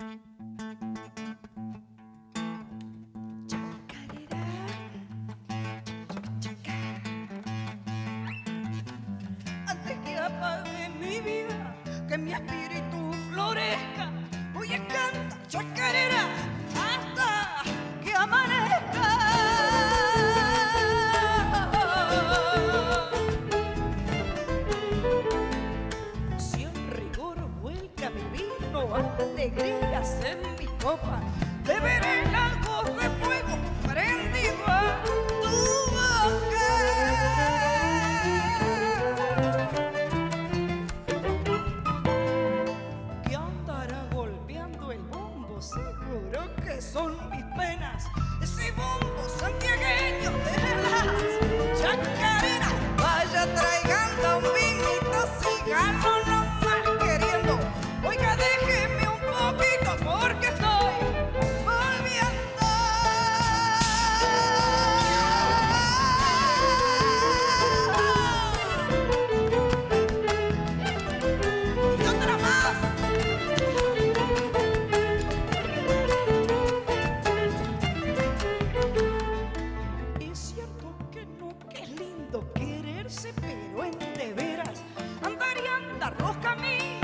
Antes que apague mi vida, que mi espíritu florezca, voy a cantar chacarera hasta que amanezca. En mi vino, alegrías en mi copa, beberé algo de fuego prendido a tu boca. que andará golpeando el bombo, seguro que son mis penas. Ese bombo santiagueño de las chacareras. Vaya traigando un vinito, síganlo pero en de veras andarían dar los caminos.